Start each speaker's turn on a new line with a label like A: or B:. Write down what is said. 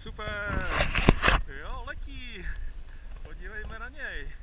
A: Super! Jo, letí! Podívejme na něj.